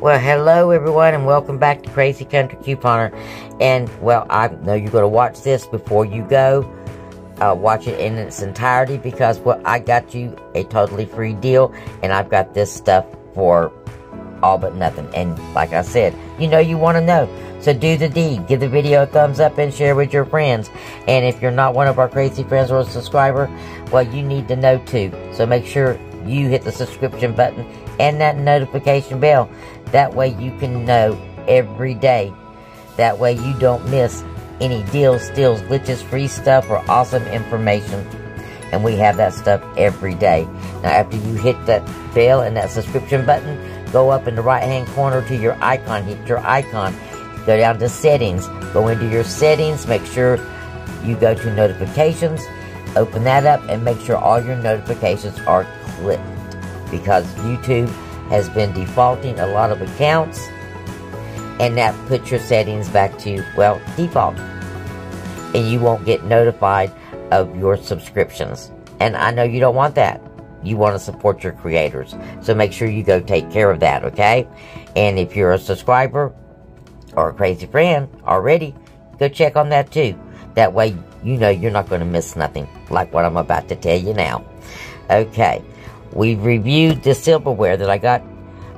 Well, hello everyone, and welcome back to Crazy Country Couponer. And well, I know you're going to watch this before you go. Uh, watch it in its entirety because well, I got you a totally free deal, and I've got this stuff for all but nothing. And like I said, you know you want to know. So do the deed. Give the video a thumbs up and share with your friends. And if you're not one of our crazy friends or a subscriber, well, you need to know too. So make sure you hit the subscription button and that notification bell. That way you can know every day. That way you don't miss any deals, steals, glitches, free stuff, or awesome information. And we have that stuff every day. Now, after you hit that bell and that subscription button, go up in the right hand corner to your icon, hit your icon Go down to settings. Go into your settings. Make sure you go to notifications. Open that up and make sure all your notifications are clicked. Because YouTube has been defaulting a lot of accounts. And that puts your settings back to, well, default. And you won't get notified of your subscriptions. And I know you don't want that. You want to support your creators. So make sure you go take care of that, okay? And if you're a subscriber, or a crazy friend already, go check on that too. That way you know you're not going to miss nothing like what I'm about to tell you now. Okay, we reviewed the silverware that I got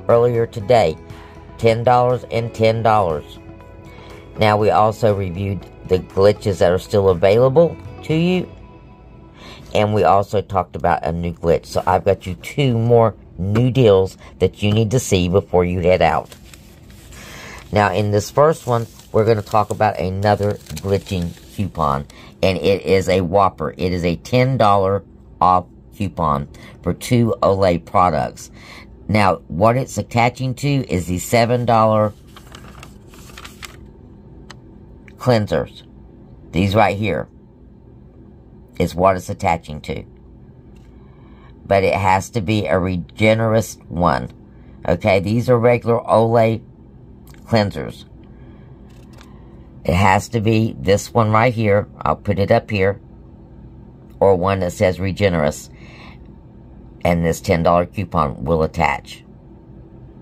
earlier today. $10 and $10. Now we also reviewed the glitches that are still available to you. And we also talked about a new glitch. So I've got you two more new deals that you need to see before you head out. Now, in this first one, we're going to talk about another glitching coupon, and it is a whopper. It is a $10 off coupon for two Olay products. Now, what it's attaching to is the $7 cleansers. These right here is what it's attaching to. But it has to be a Regenerist one. Okay, these are regular Olay cleansers. It has to be this one right here. I'll put it up here. Or one that says Regenerist. And this $10 coupon will attach.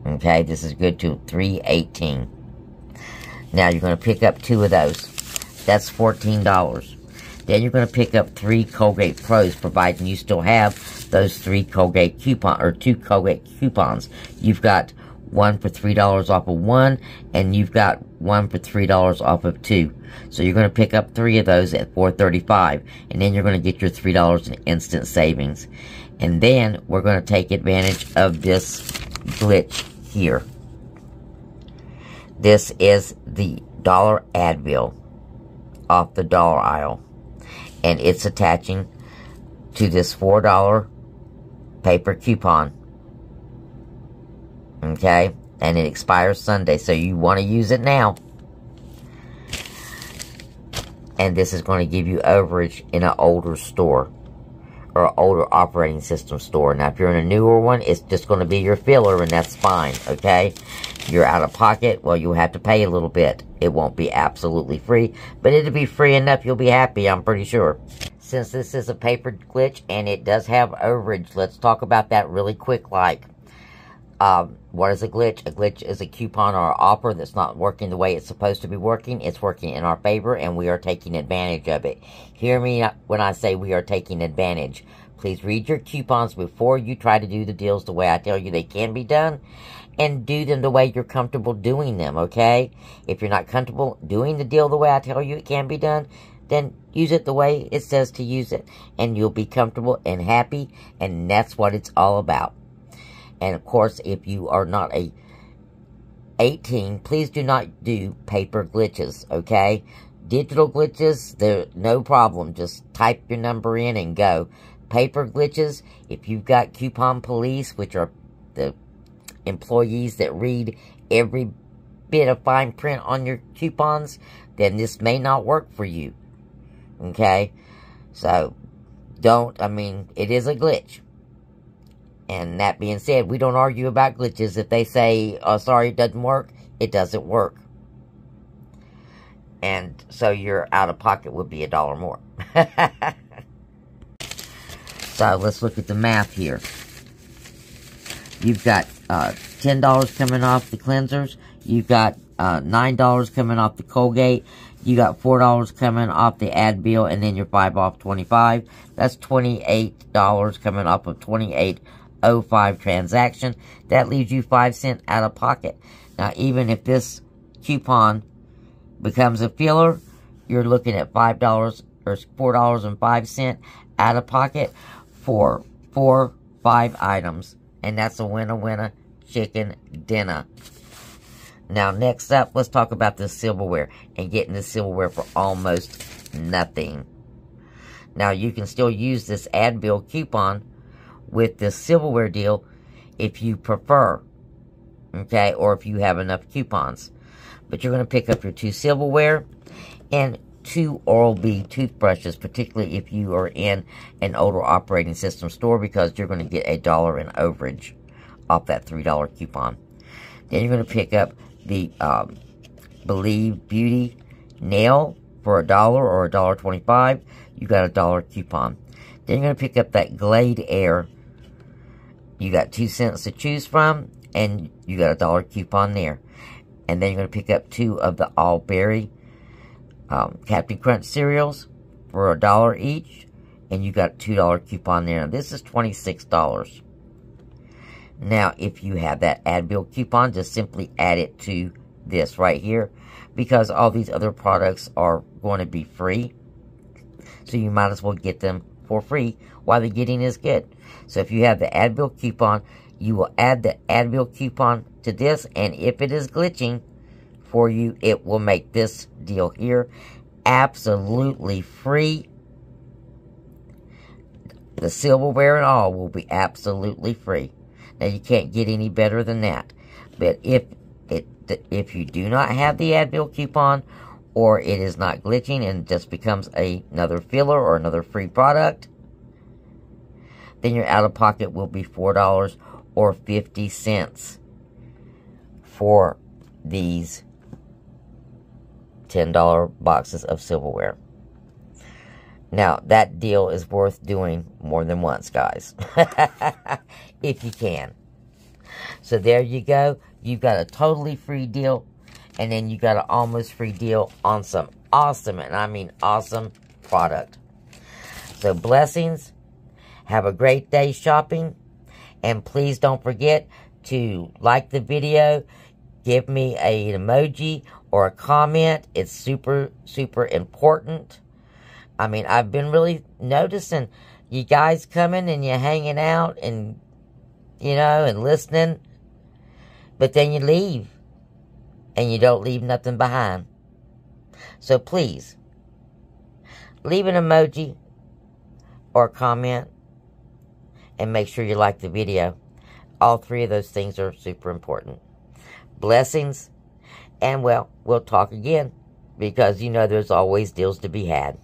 Okay, this is good to 318 Now you're going to pick up two of those. That's $14. Then you're going to pick up three Colgate Pros, providing you still have those three Colgate coupon or two Colgate coupons. You've got one for $3 off of one, and you've got one for $3 off of two. So you're going to pick up three of those at $4.35, and then you're going to get your $3 in instant savings. And then we're going to take advantage of this glitch here. This is the dollar Advil off the dollar aisle. And it's attaching to this $4 paper coupon Okay? And it expires Sunday, so you want to use it now. And this is going to give you overage in an older store. Or an older operating system store. Now, if you're in a newer one, it's just going to be your filler, and that's fine, okay? You're out of pocket, well, you'll have to pay a little bit. It won't be absolutely free, but it'll be free enough you'll be happy, I'm pretty sure. Since this is a paper glitch, and it does have overage, let's talk about that really quick like. Um, what is a glitch? A glitch is a coupon or offer that's not working the way it's supposed to be working. It's working in our favor, and we are taking advantage of it. Hear me when I say we are taking advantage. Please read your coupons before you try to do the deals the way I tell you they can be done, and do them the way you're comfortable doing them, okay? If you're not comfortable doing the deal the way I tell you it can be done, then use it the way it says to use it, and you'll be comfortable and happy, and that's what it's all about. And of course, if you are not a 18, please do not do paper glitches, okay? Digital glitches, they're no problem. Just type your number in and go. Paper glitches, if you've got coupon police, which are the employees that read every bit of fine print on your coupons, then this may not work for you. Okay? So, don't, I mean, it is a glitch. And that being said, we don't argue about glitches. If they say, oh, sorry, it doesn't work, it doesn't work. And so your out of pocket would be a dollar more. so let's look at the math here. You've got uh, $10 coming off the cleansers. You've got uh, $9 coming off the Colgate. You got $4 coming off the Advil, and then your 5 off 25 That's $28 coming off of 28.05 transaction. That leaves you 5 cents out of pocket. Now, even if this coupon becomes a filler, you're looking at $5 or $4.05 out of pocket for four, five items. And that's a winner-winner chicken dinner. Now, next up, let's talk about the silverware and getting the silverware for almost nothing. Now, you can still use this Advil coupon with this silverware deal if you prefer, okay, or if you have enough coupons. But you're going to pick up your two silverware and two Oral-B toothbrushes, particularly if you are in an older operating system store, because you're going to get a dollar in overage off that $3 coupon. Then you're going to pick up the um, Believe Beauty nail for a dollar or a dollar twenty-five. You got a dollar coupon. Then you're going to pick up that Glade Air. You got two scents to choose from, and you got a dollar coupon there. And then you're going to pick up two of the All Berry um, Captain Crunch cereals for a dollar each, and you got a $2 coupon there. Now, this is $26. Now, if you have that Advil coupon, just simply add it to this right here, because all these other products are going to be free. So you might as well get them for free while the getting is good. So if you have the Advil coupon, you will add the Advil coupon to this, and if it is glitching, for you. It will make this deal here absolutely free. The silverware and all will be absolutely free. Now, you can't get any better than that. But if it if you do not have the Advil coupon, or it is not glitching and just becomes a, another filler or another free product, then your out of pocket will be $4 or 50 cents for these $10 boxes of silverware. Now, that deal is worth doing more than once, guys. if you can. So there you go. You've got a totally free deal. And then you got an almost free deal on some awesome, and I mean awesome, product. So blessings. Have a great day shopping. And please don't forget to like the video. Give me an emoji or a comment. It's super, super important. I mean, I've been really noticing you guys coming and you hanging out and, you know, and listening. But then you leave. And you don't leave nothing behind. So please, leave an emoji or comment. And make sure you like the video. All three of those things are super important. Blessings and well, we'll talk again because you know there's always deals to be had.